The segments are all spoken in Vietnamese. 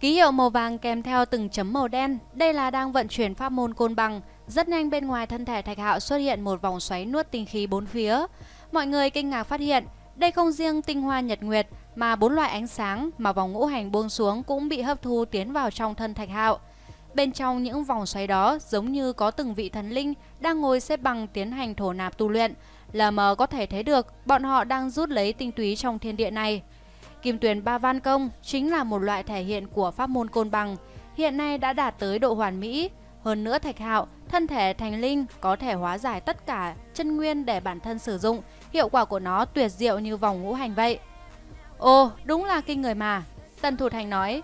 Ký hiệu màu vàng kèm theo từng chấm màu đen, đây là đang vận chuyển pháp môn côn bằng. Rất nhanh bên ngoài thân thể Thạch Hạo xuất hiện một vòng xoáy nuốt tinh khí bốn phía. Mọi người kinh ngạc phát hiện, đây không riêng tinh hoa nhật nguyệt mà bốn loại ánh sáng mà vòng ngũ hành buông xuống cũng bị hấp thu tiến vào trong thân Thạch Hạo. Bên trong những vòng xoáy đó giống như có từng vị thần linh đang ngồi xếp bằng tiến hành thổ nạp tu luyện. Lờ mờ có thể thấy được bọn họ đang rút lấy tinh túy trong thiên địa này. Kim tuyển ba van công chính là một loại thể hiện của pháp môn côn bằng, hiện nay đã đạt tới độ hoàn mỹ. Hơn nữa thạch hạo, thân thể thành linh có thể hóa giải tất cả chân nguyên để bản thân sử dụng, hiệu quả của nó tuyệt diệu như vòng ngũ hành vậy. Ồ, đúng là kinh người mà, Tần Thủ Thành nói.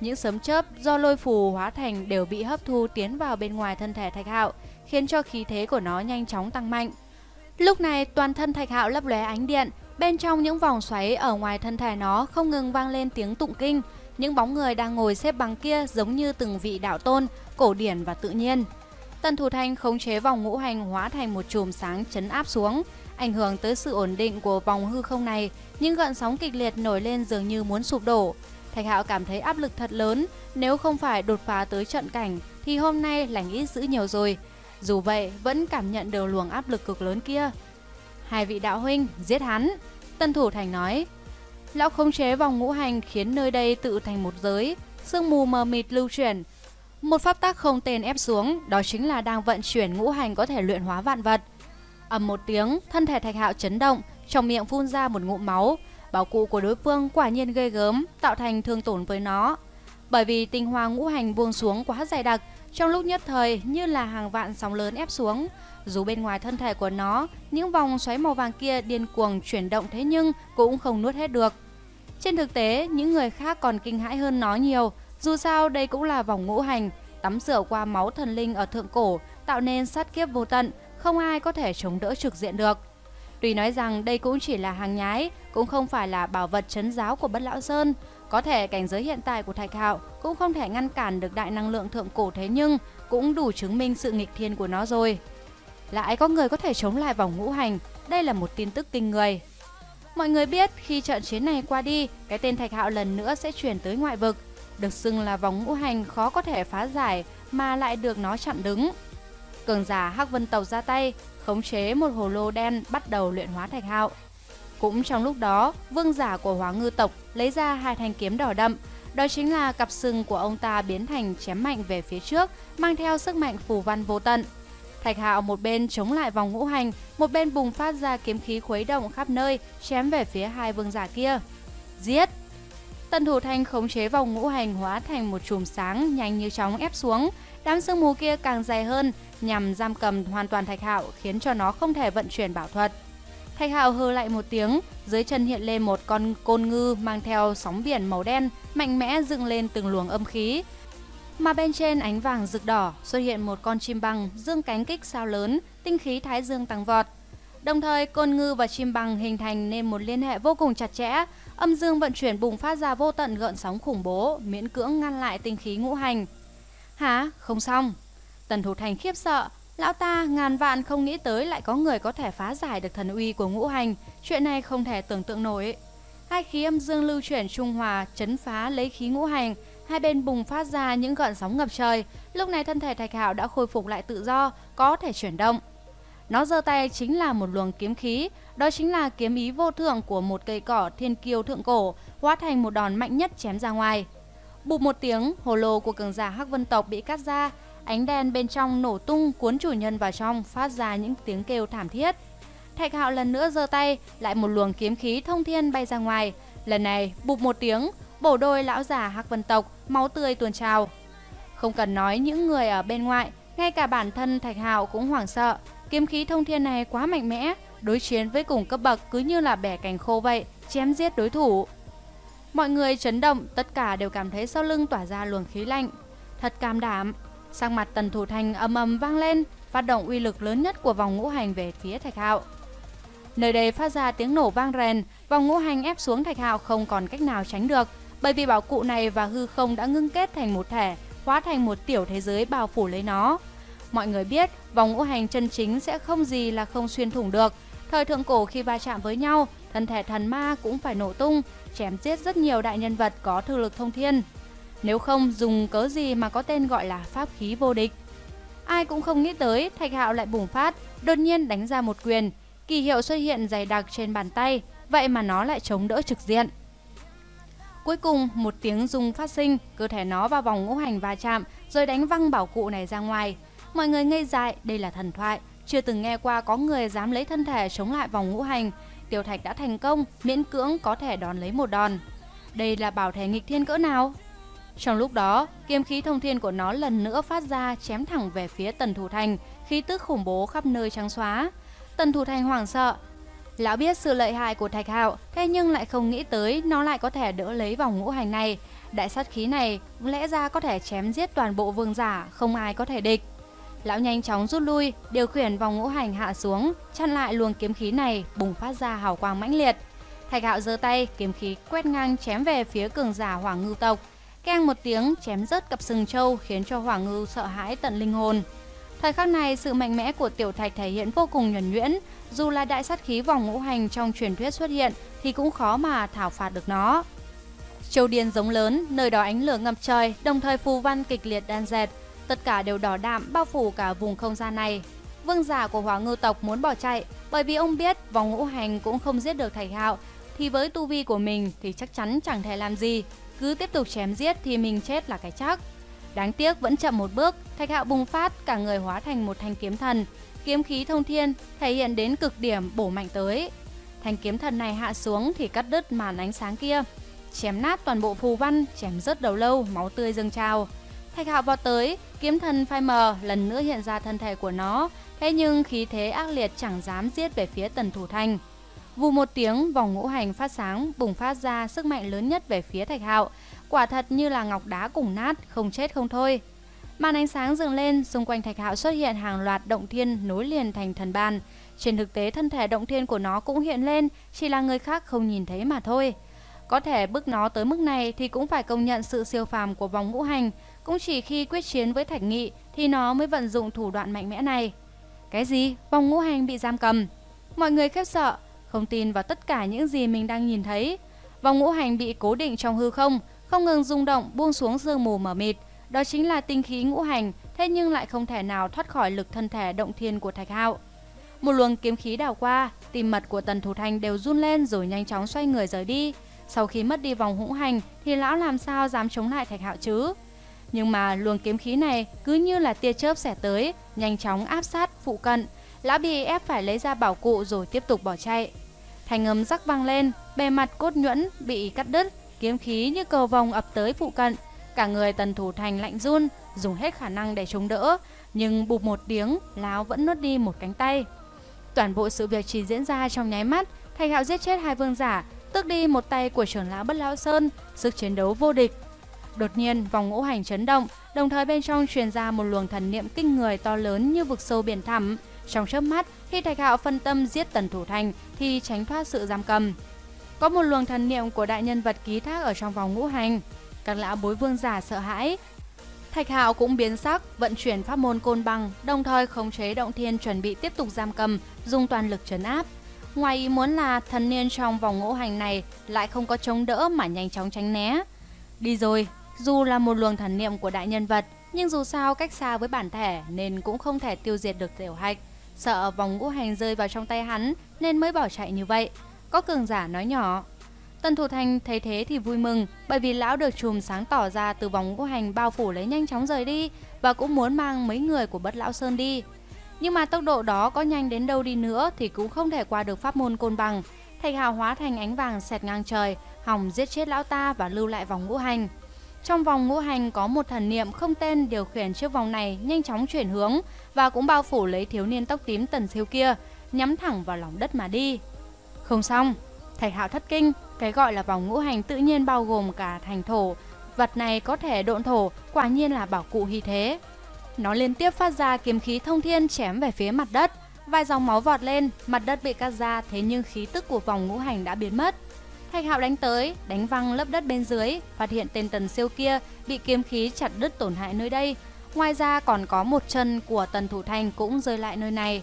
Những sấm chớp do lôi phù hóa thành đều bị hấp thu tiến vào bên ngoài thân thể thạch hạo, khiến cho khí thế của nó nhanh chóng tăng mạnh. Lúc này toàn thân thạch hạo lấp lóe ánh điện, Bên trong những vòng xoáy ở ngoài thân thể nó không ngừng vang lên tiếng tụng kinh. Những bóng người đang ngồi xếp bằng kia giống như từng vị đạo tôn, cổ điển và tự nhiên. Tần Thủ Thanh khống chế vòng ngũ hành hóa thành một chùm sáng chấn áp xuống, ảnh hưởng tới sự ổn định của vòng hư không này. Những gợn sóng kịch liệt nổi lên dường như muốn sụp đổ. Thạch Hạo cảm thấy áp lực thật lớn, nếu không phải đột phá tới trận cảnh thì hôm nay lành ít dữ nhiều rồi. Dù vậy, vẫn cảm nhận được luồng áp lực cực lớn kia. Hai vị đạo huynh, giết hắn. Tân Thủ Thành nói. Lão khống chế vòng ngũ hành khiến nơi đây tự thành một giới, sương mù mờ mịt lưu chuyển. Một pháp tắc không tên ép xuống, đó chính là đang vận chuyển ngũ hành có thể luyện hóa vạn vật. ầm một tiếng, thân thể Thạch Hạo chấn động, trong miệng phun ra một ngụm máu. Bảo cụ của đối phương quả nhiên ghê gớm, tạo thành thương tổn với nó. Bởi vì tinh hoa ngũ hành buông xuống quá dày đặc, trong lúc nhất thời như là hàng vạn sóng lớn ép xuống, dù bên ngoài thân thể của nó, những vòng xoáy màu vàng kia điên cuồng chuyển động thế nhưng cũng không nuốt hết được. Trên thực tế, những người khác còn kinh hãi hơn nó nhiều. Dù sao đây cũng là vòng ngũ hành, tắm rửa qua máu thần linh ở thượng cổ, tạo nên sát kiếp vô tận, không ai có thể chống đỡ trực diện được. Tuy nói rằng đây cũng chỉ là hàng nhái, cũng không phải là bảo vật chấn giáo của Bất Lão Sơn. Có thể cảnh giới hiện tại của Thạch Hạo cũng không thể ngăn cản được đại năng lượng thượng cổ thế nhưng cũng đủ chứng minh sự nghịch thiên của nó rồi. Lại có người có thể chống lại vòng ngũ hành, đây là một tin tức kinh người. Mọi người biết khi trận chiến này qua đi, cái tên Thạch Hạo lần nữa sẽ chuyển tới ngoại vực. Được xưng là vòng ngũ hành khó có thể phá giải mà lại được nó chặn đứng. Cường giả Hắc Vân Tàu ra tay, khống chế một hồ lô đen bắt đầu luyện hóa Thạch Hạo. Cũng trong lúc đó, vương giả của Hóa Ngư tộc lấy ra hai thanh kiếm đỏ đậm, đó chính là cặp sừng của ông ta biến thành chém mạnh về phía trước, mang theo sức mạnh phù văn vô tận. Thạch Hạo một bên chống lại vòng ngũ hành, một bên bùng phát ra kiếm khí khuấy động khắp nơi, chém về phía hai vương giả kia. Giết! Tần Thủ Thanh khống chế vòng ngũ hành hóa thành một chùm sáng nhanh như chóng ép xuống, đám sương mù kia càng dày hơn nhằm giam cầm hoàn toàn Thạch Hạo khiến cho nó không thể vận chuyển bảo thuật. Thạch Hạo hừ lại một tiếng, dưới chân hiện lên một con côn ngư mang theo sóng biển màu đen, mạnh mẽ dựng lên từng luồng âm khí, mà bên trên ánh vàng rực đỏ xuất hiện một con chim băng dương cánh kích sao lớn, tinh khí thái dương tăng vọt. Đồng thời, côn ngư và chim băng hình thành nên một liên hệ vô cùng chặt chẽ, âm dương vận chuyển bùng phát ra vô tận gợn sóng khủng bố, miễn cưỡng ngăn lại tinh khí ngũ hành. Hả? Không xong. Tần Thủ Thành khiếp sợ, lão ta ngàn vạn không nghĩ tới lại có người có thể phá giải được thần uy của ngũ hành, chuyện này không thể tưởng tượng nổi. Hai khí âm dương lưu chuyển trung hòa, chấn phá lấy khí ngũ hành, hai bên bùng phát ra những gợn sóng ngập trời. Lúc này thân thể Thạch Hạo đã khôi phục lại tự do, có thể chuyển động. Nó giơ tay chính là một luồng kiếm khí, đó chính là kiếm ý vô thượng của một cây cỏ thiên kiêu thượng cổ, hóa thành một đòn mạnh nhất chém ra ngoài. Bụp một tiếng, hồ lô của cường giả Hắc Vân tộc bị cắt ra, ánh đèn bên trong nổ tung cuốn chủ nhân vào trong, phát ra những tiếng kêu thảm thiết. Thạch Hạo lần nữa giơ tay, lại một luồng kiếm khí thông thiên bay ra ngoài. Lần này, bụp một tiếng, bổ đôi lão giả Hắc Vân tộc, máu tươi tuôn trào. Không cần nói những người ở bên ngoại, ngay cả bản thân Thạch Hạo cũng hoảng sợ. Kiếm khí thông thiên này quá mạnh mẽ, đối chiến với cùng cấp bậc cứ như là bẻ cành khô vậy, chém giết đối thủ. Mọi người chấn động, tất cả đều cảm thấy sau lưng tỏa ra luồng khí lạnh. Thật cam đảm, sang mặt tần thủ thành âm ầm vang lên, phát động uy lực lớn nhất của vòng ngũ hành về phía Thạch Hạo. Nơi đây phát ra tiếng nổ vang rèn, vòng ngũ hành ép xuống Thạch Hạo không còn cách nào tránh được, bởi vì bảo cụ này và hư không đã ngưng kết thành một thể, hóa thành một tiểu thế giới bao phủ lấy nó. Mọi người biết, vòng ngũ hành chân chính sẽ không gì là không xuyên thủng được. Thời thượng cổ khi va chạm với nhau, thân thể thần ma cũng phải nổ tung, chém giết rất nhiều đại nhân vật có thực lực thông thiên. Nếu không dùng cớ gì mà có tên gọi là pháp khí vô địch. Ai cũng không nghĩ tới Thạch Hạo lại bùng phát, đột nhiên đánh ra một quyền, kỳ hiệu xuất hiện dày đặc trên bàn tay, vậy mà nó lại chống đỡ trực diện. Cuối cùng, một tiếng rung phát sinh, cơ thể nó vào vòng ngũ hành va chạm, rồi đánh văng bảo cụ này ra ngoài. Mọi người ngây dại, đây là thần thoại, chưa từng nghe qua có người dám lấy thân thể chống lại vòng ngũ hành. Tiểu Thạch đã thành công, miễn cưỡng có thể đón lấy một đòn. Đây là bảo thể nghịch thiên cỡ nào? Trong lúc đó, kiếm khí thông thiên của nó lần nữa phát ra chém thẳng về phía Tần Thủ Thành, khí tức khủng bố khắp nơi trắng xóa. Tần Thủ Thành hoảng sợ. Lão biết sự lợi hại của Thạch Hạo, thế nhưng lại không nghĩ tới nó lại có thể đỡ lấy vòng ngũ hành này. Đại sát khí này lẽ ra có thể chém giết toàn bộ vương giả, không ai có thể địch. Lão nhanh chóng rút lui, điều khiển vòng ngũ hành hạ xuống, chặn lại luồng kiếm khí này bùng phát ra hào quang mãnh liệt. Thạch Hạo giơ tay, kiếm khí quét ngang chém về phía cường giả Hoàng Ngưu tộc. Keng một tiếng chém rớt cặp sừng trâu khiến cho Hoàng Ngưu sợ hãi tận linh hồn. Thời khắc này, sự mạnh mẽ của Tiểu Thạch thể hiện vô cùng nhuần nhuyễn. Dù là đại sát khí vòng ngũ hành trong truyền thuyết xuất hiện thì cũng khó mà thảo phạt được nó. Châu điên giống lớn, nơi đó ánh lửa ngập trời, đồng thời phù văn kịch liệt đan dệt. Tất cả đều đỏ đạm bao phủ cả vùng không gian này. Vương giả của Hóa ngư tộc muốn bỏ chạy bởi vì ông biết vòng ngũ hành cũng không giết được Thạch Hạo thì với tu vi của mình thì chắc chắn chẳng thể làm gì, cứ tiếp tục chém giết thì mình chết là cái chắc. Đáng tiếc vẫn chậm một bước, Thạch Hạo bùng phát, cả người hóa thành một thanh kiếm thần. Kiếm khí thông thiên thể hiện đến cực điểm bổ mạnh tới. Thanh kiếm thần này hạ xuống thì cắt đứt màn ánh sáng kia, chém nát toàn bộ phù văn, chém rớt đầu lâu, máu tươi dâng trào. Thạch Hạo vọt tới, kiếm thần phai mờ lần nữa hiện ra thân thể của nó, thế nhưng khí thế ác liệt chẳng dám giết về phía Tần Thủ Thành. Vù một tiếng, vòng ngũ hành phát sáng, bùng phát ra sức mạnh lớn nhất về phía Thạch Hạo. Quả thật như là ngọc đá cùng nát, không chết không thôi. Màn ánh sáng dừng lên, xung quanh Thạch Hạo xuất hiện hàng loạt động thiên nối liền thành thần bàn. Trên thực tế thân thể động thiên của nó cũng hiện lên, chỉ là người khác không nhìn thấy mà thôi. Có thể bước nó tới mức này thì cũng phải công nhận sự siêu phàm của vòng ngũ hành, cũng chỉ khi quyết chiến với Thạch Nghị thì nó mới vận dụng thủ đoạn mạnh mẽ này. Cái gì? Vòng ngũ hành bị giam cầm. Mọi người khiếp sợ, không tin vào tất cả những gì mình đang nhìn thấy. Vòng ngũ hành bị cố định trong hư không, không ngừng rung động buông xuống sương mù mờ mịt. Đó chính là tinh khí ngũ hành, thế nhưng lại không thể nào thoát khỏi lực thân thể động thiên của Thạch Hạo. Một luồng kiếm khí đảo qua, tim mật của Tần Thủ Thành đều run lên rồi nhanh chóng xoay người rời đi. Sau khi mất đi vòng ngũ hành thì lão làm sao dám chống lại Thạch Hạo chứ? Nhưng mà luồng kiếm khí này cứ như là tia chớp xẻ tới, nhanh chóng áp sát phụ cận. Lão bị ép phải lấy ra bảo cụ rồi tiếp tục bỏ chạy. Thành âm rắc vang lên, bề mặt cốt nhuyễn bị cắt đứt, kiếm khí như cầu vòng ập tới phụ cận. Cả người tần thủ thành lạnh run, dùng hết khả năng để chống đỡ, nhưng bụp một tiếng, láo vẫn nuốt đi một cánh tay. Toàn bộ sự việc chỉ diễn ra trong nháy mắt, thạch hạo giết chết hai vương giả, tước đi một tay của trưởng lão bất lão sơn, sức chiến đấu vô địch. Đột nhiên, vòng ngũ hành chấn động, đồng thời bên trong truyền ra một luồng thần niệm kinh người to lớn như vực sâu biển thẳm, trong chớp mắt, khi Thạch Hạo phân tâm giết Tần Thủ Thành thì tránh thoát sự giam cầm. Có một luồng thần niệm của đại nhân vật ký thác ở trong vòng ngũ hành. Các lão bối vương giả sợ hãi. Thạch Hạo cũng biến sắc, vận chuyển pháp môn côn bằng, đồng thời khống chế động thiên chuẩn bị tiếp tục giam cầm, dùng toàn lực trấn áp. Ngoài ý muốn là thần niên trong vòng ngũ hành này lại không có chống đỡ mà nhanh chóng tránh né. Đi rồi, dù là một luồng thần niệm của đại nhân vật, nhưng dù sao cách xa với bản thể nên cũng không thể tiêu diệt được tiểu hạch. Sợ vòng ngũ hành rơi vào trong tay hắn nên mới bỏ chạy như vậy. Có cường giả nói nhỏ. Tần Thủ Thành thấy thế thì vui mừng bởi vì lão được chùm sáng tỏ ra từ vòng ngũ hành bao phủ lấy nhanh chóng rời đi và cũng muốn mang mấy người của bất lão Sơn đi. Nhưng mà tốc độ đó có nhanh đến đâu đi nữa thì cũng không thể qua được pháp môn côn bằng. Thạch hào hóa thành ánh vàng xẹt ngang trời, hòng giết chết lão ta và lưu lại vòng ngũ hành. Trong vòng ngũ hành có một thần niệm không tên điều khiển chiếc vòng này nhanh chóng chuyển hướng và cũng bao phủ lấy thiếu niên tóc tím tần siêu kia, nhắm thẳng vào lòng đất mà đi. Không xong, thầy hạo thất kinh, cái gọi là vòng ngũ hành tự nhiên bao gồm cả thành thổ. Vật này có thể độn thổ, quả nhiên là bảo cụ hy thế. Nó liên tiếp phát ra kiếm khí thông thiên chém về phía mặt đất. Vài dòng máu vọt lên, mặt đất bị cắt ra thế nhưng khí tức của vòng ngũ hành đã biến mất. Thạch Hạo đánh tới, đánh văng lớp đất bên dưới, phát hiện tên tần siêu kia bị kiếm khí chặt đứt tổn hại nơi đây. Ngoài ra còn có một chân của tần thủ thành cũng rơi lại nơi này.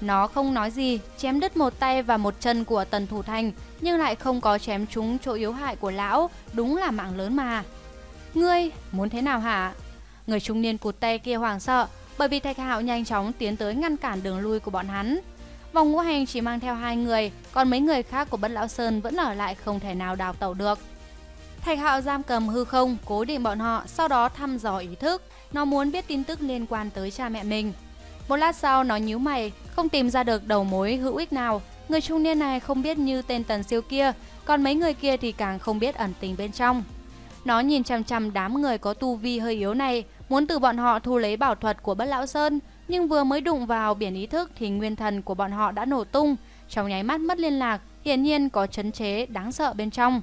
Nó không nói gì, chém đứt một tay và một chân của tần thủ thành, nhưng lại không có chém trúng chỗ yếu hại của lão, đúng là mạng lớn mà. Ngươi, muốn thế nào hả? Người trung niên cụt tay kia hoảng sợ bởi vì Thạch Hạo nhanh chóng tiến tới ngăn cản đường lui của bọn hắn. Vòng ngũ hành chỉ mang theo hai người, còn mấy người khác của Bất Lão Sơn vẫn ở lại không thể nào đào tẩu được. Thạch Hạo giam cầm hư không, cố định bọn họ, sau đó thăm dò ý thức. Nó muốn biết tin tức liên quan tới cha mẹ mình. Một lát sau nó nhíu mày, không tìm ra được đầu mối hữu ích nào. Người trung niên này không biết như tên tần siêu kia, còn mấy người kia thì càng không biết ẩn tình bên trong. Nó nhìn chằm chằm đám người có tu vi hơi yếu này, muốn từ bọn họ thu lấy bảo thuật của Bất Lão Sơn, nhưng vừa mới đụng vào biển ý thức thì nguyên thần của bọn họ đã nổ tung, trong nháy mắt mất liên lạc, hiển nhiên có chấn chế đáng sợ bên trong.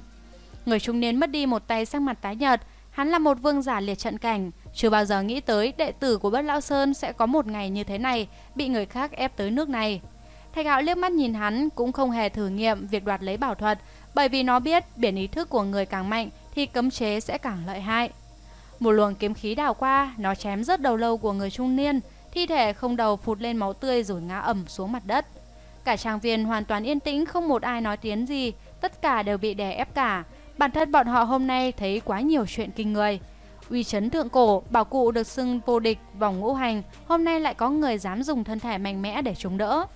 Người trung niên mất đi một tay sắc mặt tái nhợt, hắn là một vương giả liệt trận cảnh, chưa bao giờ nghĩ tới đệ tử của Bất Lão Sơn sẽ có một ngày như thế này, bị người khác ép tới nước này. Thạch Hạo liếc mắt nhìn hắn cũng không hề thử nghiệm việc đoạt lấy bảo thuật, bởi vì nó biết biển ý thức của người càng mạnh thì cấm chế sẽ càng lợi hại. Một luồng kiếm khí đảo qua, nó chém rớt đầu lâu của người trung niên, thi thể không đầu phụt lên máu tươi rồi ngã ẩm xuống mặt đất. Cả trang viên hoàn toàn yên tĩnh, không một ai nói tiếng gì, tất cả đều bị đè ép cả. Bản thân bọn họ hôm nay thấy quá nhiều chuyện kinh người. Uy chấn thượng cổ, bảo cụ được xưng vô địch, vòng ngũ hành, hôm nay lại có người dám dùng thân thể mạnh mẽ để chống đỡ.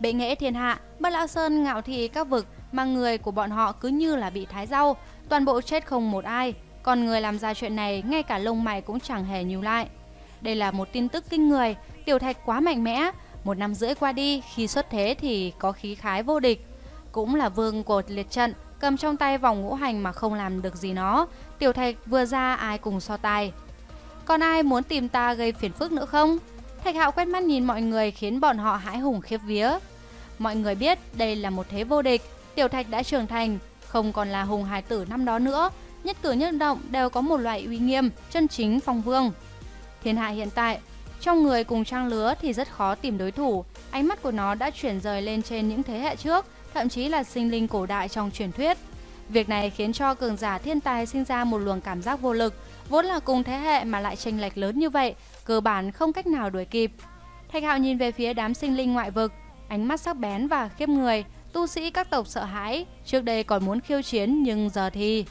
Bệ nghệ thiên hạ, Bất Lão Sơn ngạo thị các vực mà người của bọn họ cứ như là bị thái rau, toàn bộ chết không một ai. Còn người làm ra chuyện này, ngay cả lông mày cũng chẳng hề nhíu lại. Đây là một tin tức kinh người, Tiểu Thạch quá mạnh mẽ, một năm rưỡi qua đi, khi xuất thế thì có khí khái vô địch. Cũng là vương của liệt trận, cầm trong tay vòng ngũ hành mà không làm được gì nó. Tiểu Thạch vừa ra ai cùng so tài. Còn ai muốn tìm ta gây phiền phức nữa không? Thạch Hạo quét mắt nhìn mọi người khiến bọn họ hãi hùng khiếp vía. Mọi người biết đây là một thế vô địch, Tiểu Thạch đã trưởng thành, không còn là hùng hải tử năm đó nữa, nhất cử nhất động đều có một loại uy nghiêm, chân chính phong vương. Thiên hạ hiện tại, trong người cùng trang lứa thì rất khó tìm đối thủ, ánh mắt của nó đã chuyển rời lên trên những thế hệ trước, thậm chí là sinh linh cổ đại trong truyền thuyết. Việc này khiến cho cường giả thiên tài sinh ra một luồng cảm giác vô lực, vốn là cùng thế hệ mà lại chênh lệch lớn như vậy, cơ bản không cách nào đuổi kịp. Thạch Hạo nhìn về phía đám sinh linh ngoại vực, ánh mắt sắc bén và khiếp người, tu sĩ các tộc sợ hãi, trước đây còn muốn khiêu chiến nhưng giờ thì...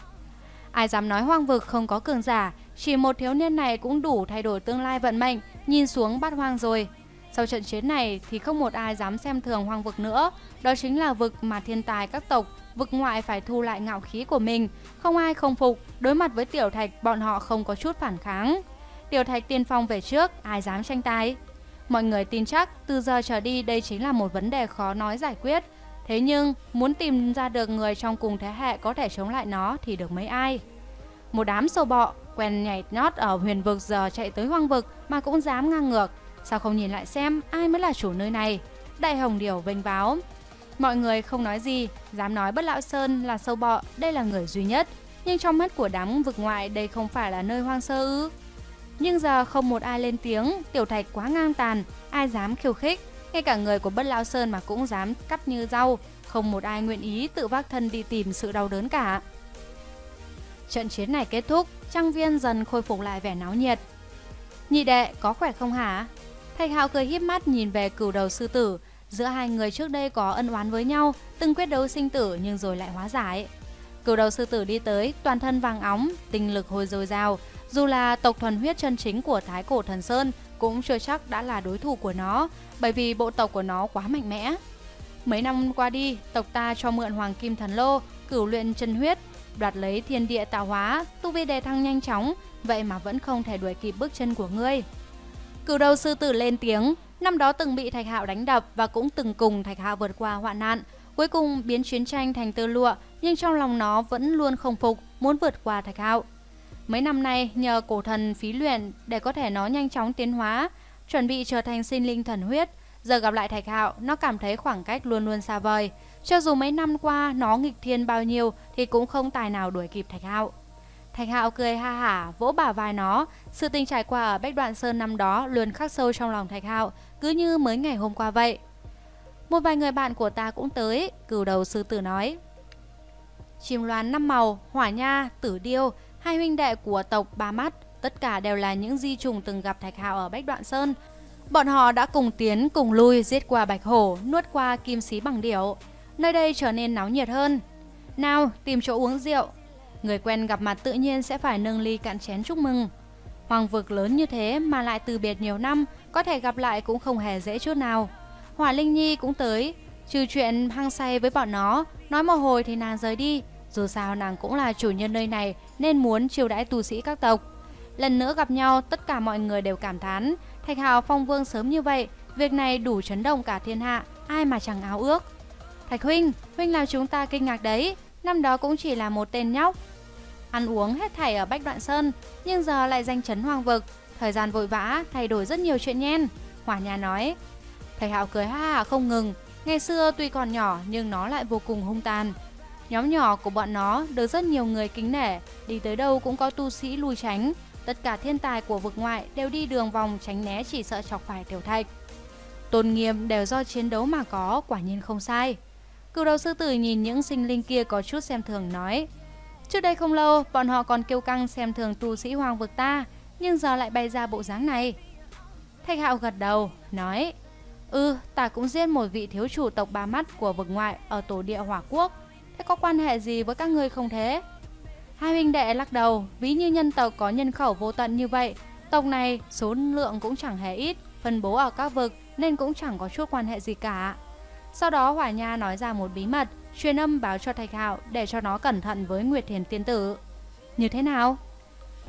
Ai dám nói hoang vực không có cường giả, chỉ một thiếu niên này cũng đủ thay đổi tương lai vận mệnh, nhìn xuống bát hoang rồi. Sau trận chiến này thì không một ai dám xem thường hoang vực nữa, đó chính là vực mà thiên tài các tộc, vực ngoại phải thu lại ngạo khí của mình, không ai không phục, đối mặt với tiểu thạch bọn họ không có chút phản kháng. Tiểu thạch tiên phong về trước, ai dám tranh tài? Mọi người tin chắc từ giờ trở đi đây chính là một vấn đề khó nói giải quyết, Thế nhưng, muốn tìm ra được người trong cùng thế hệ có thể chống lại nó thì được mấy ai? Một đám sâu bọ, quen nhảy nhót ở huyền vực giờ chạy tới hoang vực mà cũng dám ngang ngược. Sao không nhìn lại xem ai mới là chủ nơi này? Đại Hồng Điều vênh báo. Mọi người không nói gì, dám nói Bất Lão Sơn là sâu bọ, đây là người duy nhất. Nhưng trong mắt của đám vực ngoại đây không phải là nơi hoang sơ ư. Nhưng giờ không một ai lên tiếng, tiểu thạch quá ngang tàn, ai dám khiêu khích. Ngay cả người của Bất Lão Sơn mà cũng dám cắt như rau, không một ai nguyện ý tự vác thân đi tìm sự đau đớn cả. Trận chiến này kết thúc, trang viên dần khôi phục lại vẻ náo nhiệt. Nhị đệ, có khỏe không hả? Thạch Hạo cười híp mắt nhìn về cửu đầu sư tử, giữa hai người trước đây có ân oán với nhau, từng quyết đấu sinh tử nhưng rồi lại hóa giải. Cửu đầu sư tử đi tới, toàn thân vàng óng, tinh lực hồi dồi dào, dù là tộc thuần huyết chân chính của Thái Cổ Thần Sơn cũng chưa chắc đã là đối thủ của nó, bởi vì bộ tộc của nó quá mạnh mẽ. Mấy năm qua đi, tộc ta cho mượn Hoàng Kim Thần Lô, cửu luyện chân huyết, đoạt lấy thiên địa tạo hóa, tu vi đề thăng nhanh chóng, vậy mà vẫn không thể đuổi kịp bước chân của ngươi. Cửu đầu sư tử lên tiếng, năm đó từng bị Thạch Hạo đánh đập và cũng từng cùng Thạch Hạo vượt qua hoạn nạn, cuối cùng biến chiến tranh thành tơ lụa, nhưng trong lòng nó vẫn luôn không phục, muốn vượt qua Thạch Hạo. Mấy năm nay, nhờ cổ thần phí luyện để có thể nó nhanh chóng tiến hóa, chuẩn bị trở thành sinh linh thần huyết, giờ gặp lại Thạch Hạo, nó cảm thấy khoảng cách luôn luôn xa vời. Cho dù mấy năm qua nó nghịch thiên bao nhiêu thì cũng không tài nào đuổi kịp Thạch Hạo. Thạch Hạo cười ha hả, vỗ bả vai nó. Sự tình trải qua ở Bách Đoạn Sơn năm đó luôn khắc sâu trong lòng Thạch Hạo, cứ như mới ngày hôm qua vậy. Một vài người bạn của ta cũng tới, cửu đầu sư tử nói. Chim loan năm màu, hỏa nha, tử điêu, hai huynh đệ của tộc Ba Mắt, tất cả đều là những di trùng từng gặp Thạch Hạo ở Bách Đoạn Sơn. Bọn họ đã cùng tiến cùng lui giết qua bạch hổ, nuốt qua kim xí bằng điểu. Nơi đây trở nên náo nhiệt hơn. Nào, tìm chỗ uống rượu. Người quen gặp mặt tự nhiên sẽ phải nâng ly cạn chén chúc mừng. Hoàng vực lớn như thế mà lại từ biệt nhiều năm, có thể gặp lại cũng không hề dễ chút nào. Hỏa Linh Nhi cũng tới, trừ chuyện hăng say với bọn nó, nói một hồi thì nàng rời đi. Dù sao nàng cũng là chủ nhân nơi này nên muốn chiêu đãi tu sĩ các tộc. Lần nữa gặp nhau, tất cả mọi người đều cảm thán, Thạch Hào phong vương sớm như vậy, việc này đủ chấn động cả thiên hạ, ai mà chẳng áo ước. Thạch huynh, huynh làm chúng ta kinh ngạc đấy, năm đó cũng chỉ là một tên nhóc. Ăn uống hết thảy ở Bách Đoạn Sơn, nhưng giờ lại danh chấn hoang vực, thời gian vội vã, thay đổi rất nhiều chuyện nhen. Hỏa nhà nói, Thầy Hạo cười ha ha không ngừng, ngày xưa tuy còn nhỏ nhưng nó lại vô cùng hung tàn. Nhóm nhỏ của bọn nó được rất nhiều người kính nể, đi tới đâu cũng có tu sĩ lui tránh. Tất cả thiên tài của vực ngoại đều đi đường vòng tránh né chỉ sợ chọc phải tiểu thạch. Tôn nghiêm đều do chiến đấu mà có, quả nhiên không sai. Cựu đầu sư tử nhìn những sinh linh kia có chút xem thường nói. Trước đây không lâu, bọn họ còn kêu căng xem thường tu sĩ hoàng vực ta, nhưng giờ lại bày ra bộ dáng này. Thạch hạo gật đầu, nói Ừ, ta cũng giết một vị thiếu chủ tộc ba mắt của vực ngoại ở tổ địa hỏa quốc. Thế có quan hệ gì với các ngươi không thế? Hai huynh đệ lắc đầu, ví như nhân tộc có nhân khẩu vô tận như vậy. Tộc này số lượng cũng chẳng hề ít, phân bố ở các vực nên cũng chẳng có chút quan hệ gì cả. Sau đó Hỏa Nha nói ra một bí mật, truyền âm báo cho Thạch Hạo để cho nó cẩn thận với Nguyệt Thiền Tiên Tử. Như thế nào?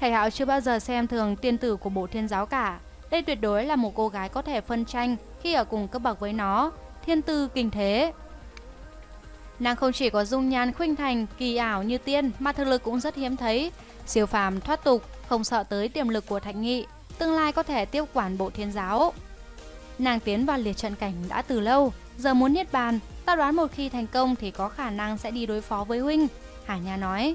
Thạch Hạo chưa bao giờ xem thường tiên tử của bộ thiên giáo cả. Đây tuyệt đối là một cô gái có thể phân tranh khi ở cùng cấp bậc với nó. Thiên tư kinh thế. Nàng không chỉ có dung nhan khuynh thành, kỳ ảo như tiên mà thực lực cũng rất hiếm thấy. Siêu phàm thoát tục, không sợ tới tiềm lực của Thạch Nghị, tương lai có thể tiếp quản bộ thiên giáo. Nàng tiến vào liệt trận cảnh đã từ lâu, giờ muốn niết bàn, ta đoán một khi thành công thì có khả năng sẽ đi đối phó với huynh. Hà Nha nói.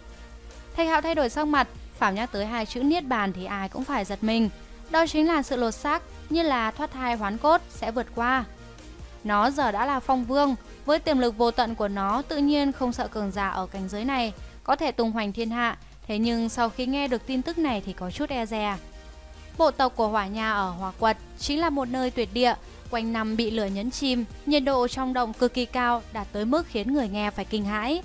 Thạch Hạo thay đổi sắc mặt, Phạm nhắc tới hai chữ niết bàn thì ai cũng phải giật mình. Đó chính là sự lột xác, như là thoát thai hoán cốt sẽ vượt qua. Nó giờ đã là phong vương, với tiềm lực vô tận của nó tự nhiên không sợ cường giả ở cảnh giới này, có thể tung hoành thiên hạ, thế nhưng sau khi nghe được tin tức này thì có chút e dè. Bộ tộc của hỏa nha ở Hòa Quật chính là một nơi tuyệt địa, quanh năm bị lửa nhấn chìm, nhiệt độ trong động cực kỳ cao, đạt tới mức khiến người nghe phải kinh hãi.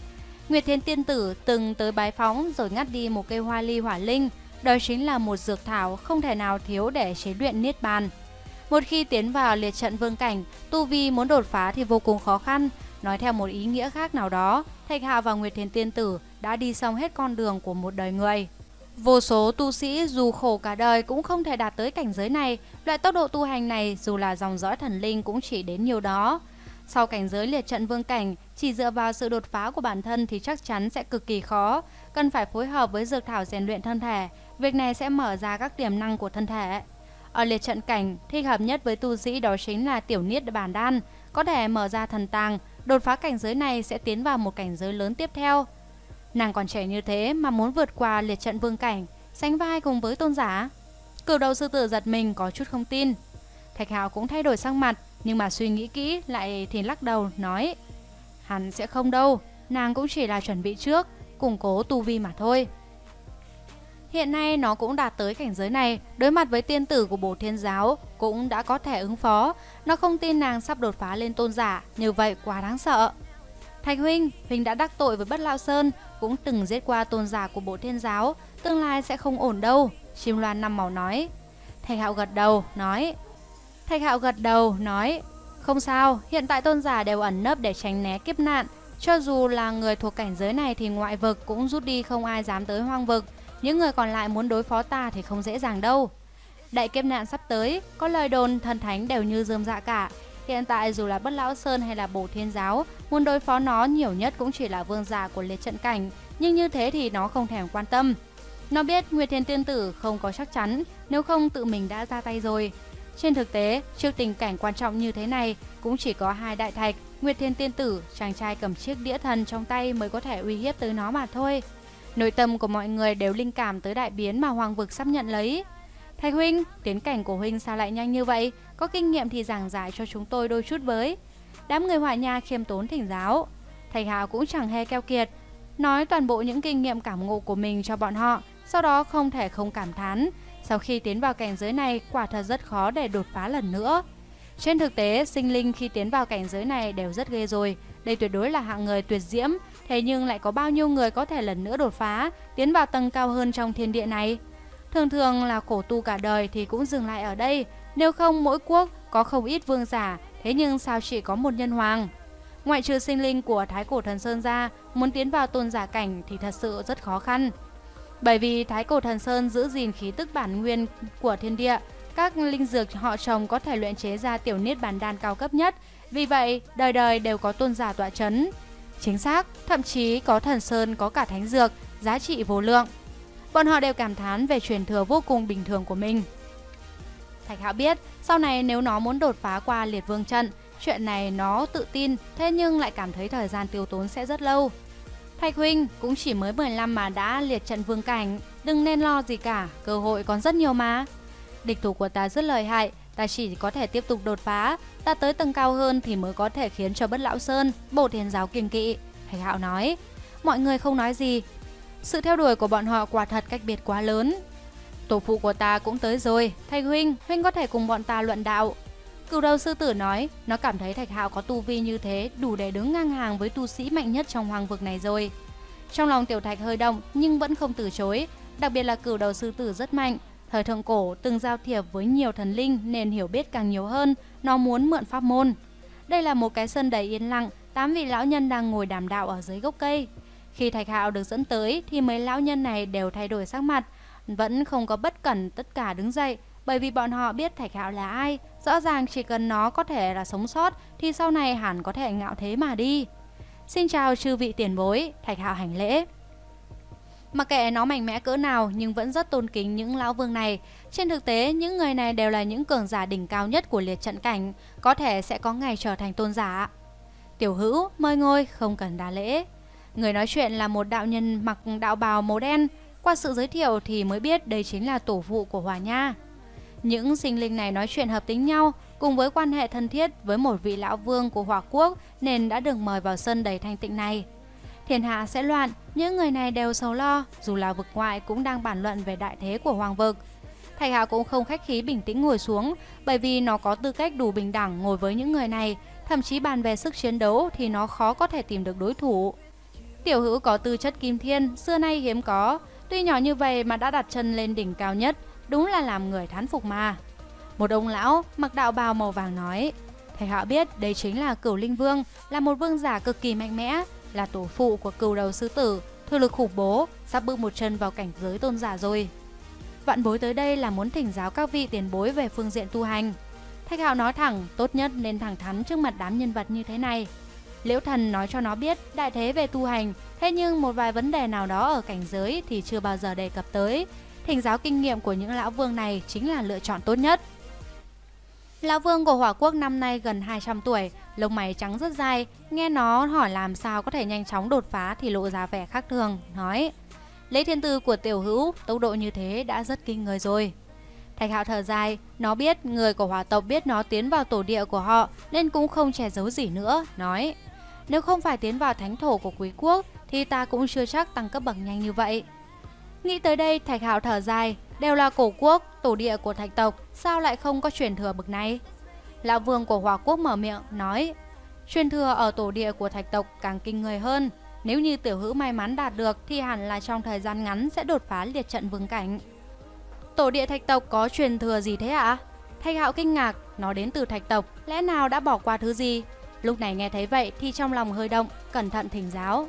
Nguyệt Thiên Tiên Tử từng tới bái phóng rồi ngắt đi một cây hoa ly hỏa linh, đó chính là một dược thảo không thể nào thiếu để chế luyện niết bàn. Một khi tiến vào liệt trận vương cảnh, tu vi muốn đột phá thì vô cùng khó khăn. Nói theo một ý nghĩa khác nào đó, Thạch Hạo và Nguyệt Thiền Tiên Tử đã đi xong hết con đường của một đời người. Vô số tu sĩ dù khổ cả đời cũng không thể đạt tới cảnh giới này, loại tốc độ tu hành này dù là dòng dõi thần linh cũng chỉ đến nhiều đó. Sau cảnh giới liệt trận vương cảnh, chỉ dựa vào sự đột phá của bản thân thì chắc chắn sẽ cực kỳ khó, cần phải phối hợp với dược thảo rèn luyện thân thể, việc này sẽ mở ra các tiềm năng của thân thể. Ở liệt trận cảnh, thích hợp nhất với tu sĩ đó chính là tiểu niết bản đan, có thể mở ra thần tàng, đột phá cảnh giới này sẽ tiến vào một cảnh giới lớn tiếp theo. Nàng còn trẻ như thế mà muốn vượt qua liệt trận vương cảnh, sánh vai cùng với tôn giả. Cửu đầu sư tử giật mình có chút không tin. Thạch Hạo cũng thay đổi sang mặt, nhưng mà suy nghĩ kỹ lại thì lắc đầu nói Hắn sẽ không đâu, nàng cũng chỉ là chuẩn bị trước, củng cố tu vi mà thôi. Hiện nay nó cũng đạt tới cảnh giới này, đối mặt với tiên tử của bổ thiên giáo cũng đã có thể ứng phó. Nó không tin nàng sắp đột phá lên tôn giả, như vậy quá đáng sợ. Thạch huynh, huynh đã đắc tội với Bất Lão Sơn, cũng từng giết qua tôn giả của bộ thiên giáo, tương lai sẽ không ổn đâu. Chim loan năm màu nói. Thạch hạo gật đầu, nói. Thạch hạo gật đầu, nói. Không sao, hiện tại tôn giả đều ẩn nấp để tránh né kiếp nạn. Cho dù là người thuộc cảnh giới này thì ngoại vực cũng rút đi không ai dám tới hoang vực. Những người còn lại muốn đối phó ta thì không dễ dàng đâu. Đại kiếp nạn sắp tới, có lời đồn thần thánh đều như dơm dạ cả. Hiện tại dù là Bất Lão Sơn hay là Bổ Thiên Giáo, muốn đối phó nó nhiều nhất cũng chỉ là vương giả của liệt trận cảnh, nhưng như thế thì nó không thèm quan tâm. Nó biết Nguyệt Thiên Tiên Tử không có chắc chắn, nếu không tự mình đã ra tay rồi. Trên thực tế, trước tình cảnh quan trọng như thế này, cũng chỉ có hai đại thạch, Nguyệt Thiên Tiên Tử, chàng trai cầm chiếc đĩa thần trong tay mới có thể uy hiếp tới nó mà thôi. Nội tâm của mọi người đều linh cảm tới đại biến mà Hoàng Vực sắp nhận lấy. Thầy Huynh, tiến cảnh của Huynh sao lại nhanh như vậy? Có kinh nghiệm thì giảng giải cho chúng tôi đôi chút với. Đám người họa nha khiêm tốn thỉnh giáo. Thầy Hào cũng chẳng hề keo kiệt. Nói toàn bộ những kinh nghiệm cảm ngộ của mình cho bọn họ. Sau đó không thể không cảm thán. Sau khi tiến vào cảnh giới này, quả thật rất khó để đột phá lần nữa. Trên thực tế, sinh linh khi tiến vào cảnh giới này đều rất ghê rồi. Đây tuyệt đối là hạng người tuyệt diễm, thế nhưng lại có bao nhiêu người có thể lần nữa đột phá, tiến vào tầng cao hơn trong thiên địa này? Thường thường là khổ tu cả đời thì cũng dừng lại ở đây, nếu không mỗi quốc có không ít vương giả, thế nhưng sao chỉ có một nhân hoàng? Ngoại trừ sinh linh của Thái Cổ Thần Sơn ra, muốn tiến vào tôn giả cảnh thì thật sự rất khó khăn. Bởi vì Thái Cổ Thần Sơn giữ gìn khí tức bản nguyên của thiên địa, các linh dược họ trồng có thể luyện chế ra tiểu niết bàn đan cao cấp nhất, vì vậy đời đời đều có tôn giả tọa chấn. Chính xác, thậm chí có thần sơn có cả thánh dược, giá trị vô lượng. Bọn họ đều cảm thán về truyền thừa vô cùng bình thường của mình. Thạch Hạo biết, sau này nếu nó muốn đột phá qua liệt vương trận, chuyện này nó tự tin, thế nhưng lại cảm thấy thời gian tiêu tốn sẽ rất lâu. Thạch Huynh cũng chỉ mới 15 mà đã liệt trận vương cảnh, đừng nên lo gì cả, cơ hội còn rất nhiều mà. Địch thủ của ta rất lợi hại, ta chỉ có thể tiếp tục đột phá, ta tới tầng cao hơn thì mới có thể khiến cho bất lão sơn, bộ thiên giáo kiên kỵ. Thạch Hạo nói, mọi người không nói gì. Sự theo đuổi của bọn họ quả thật cách biệt quá lớn. Tổ phụ của ta cũng tới rồi, Thạch Huynh, Huynh có thể cùng bọn ta luận đạo. Cửu đầu sư tử nói, nó cảm thấy Thạch Hạo có tu vi như thế đủ để đứng ngang hàng với tu sĩ mạnh nhất trong hoàng vực này rồi. Trong lòng tiểu thạch hơi động nhưng vẫn không từ chối, đặc biệt là cửu đầu sư tử rất mạnh. Thời thượng cổ từng giao thiệp với nhiều thần linh nên hiểu biết càng nhiều hơn, nó muốn mượn pháp môn. Đây là một cái sân đầy yên lặng, tám vị lão nhân đang ngồi đàm đạo ở dưới gốc cây. Khi Thạch Hạo được dẫn tới thì mấy lão nhân này đều thay đổi sắc mặt, vẫn không có bất cẩn tất cả đứng dậy, bởi vì bọn họ biết Thạch Hạo là ai, rõ ràng chỉ cần nó có thể là sống sót thì sau này hẳn có thể ngạo thế mà đi. Xin chào chư vị tiền bối, Thạch Hạo hành lễ. Mặc kệ nó mạnh mẽ cỡ nào nhưng vẫn rất tôn kính những lão vương này. Trên thực tế, những người này đều là những cường giả đỉnh cao nhất của liệt trận cảnh, có thể sẽ có ngày trở thành tôn giả. Tiểu hữu, mời ngồi, không cần đa lễ. Người nói chuyện là một đạo nhân mặc đạo bào màu đen. Qua sự giới thiệu thì mới biết đây chính là tổ phụ của Hòa Nha. Những sinh linh này nói chuyện hợp tính nhau, cùng với quan hệ thân thiết với một vị lão vương của Hòa Quốc nên đã được mời vào sân đầy thanh tịnh này. Thiên hạ sẽ loạn, những người này đều sầu lo, dù là vực ngoại cũng đang bàn luận về đại thế của hoàng vực. Thạch Hạ cũng không khách khí bình tĩnh ngồi xuống, bởi vì nó có tư cách đủ bình đẳng ngồi với những người này, thậm chí bàn về sức chiến đấu thì nó khó có thể tìm được đối thủ. Tiểu hữu có tư chất kim thiên, xưa nay hiếm có, tuy nhỏ như vậy mà đã đặt chân lên đỉnh cao nhất, đúng là làm người thán phục mà. Một ông lão mặc đạo bào màu vàng nói, thầy họ biết đây chính là cửu linh vương, là một vương giả cực kỳ mạnh mẽ, là tổ phụ của cửu đầu sư tử, thừa lực khủng bố, sắp bước một chân vào cảnh giới tôn giả rồi. Vạn bối tới đây là muốn thỉnh giáo các vị tiền bối về phương diện tu hành. Thạch Hạo nói thẳng, tốt nhất nên thẳng thắn trước mặt đám nhân vật như thế này. Liễu thần nói cho nó biết đại thế về tu hành, thế nhưng một vài vấn đề nào đó ở cảnh giới thì chưa bao giờ đề cập tới. Thỉnh giáo kinh nghiệm của những lão vương này chính là lựa chọn tốt nhất. Lão vương của hỏa quốc năm nay gần 200 tuổi, lông mày trắng rất dài, nghe nó hỏi làm sao có thể nhanh chóng đột phá thì lộ ra vẻ khác thường, nói Lấy thiên tư của tiểu hữu, tốc độ như thế đã rất kinh người rồi. Thạch hạo thở dài, nó biết người của hỏa tộc biết nó tiến vào tổ địa của họ nên cũng không che giấu gì nữa, nói nếu không phải tiến vào thánh thổ của quý quốc thì ta cũng chưa chắc tăng cấp bậc nhanh như vậy. Nghĩ tới đây Thạch hạo thở dài, đều là cổ quốc, tổ địa của thạch tộc, sao lại không có truyền thừa bậc này? Lão vương của hỏa quốc mở miệng, nói Truyền thừa ở tổ địa của thạch tộc càng kinh người hơn Nếu như tiểu hữu may mắn đạt được thì hẳn là trong thời gian ngắn sẽ đột phá liệt trận vương cảnh Tổ địa thạch tộc có truyền thừa gì thế ạ? À? Thạch hạo kinh ngạc, nó đến từ thạch tộc, lẽ nào đã bỏ qua thứ gì? Lúc này nghe thấy vậy thì trong lòng hơi động, cẩn thận thỉnh giáo.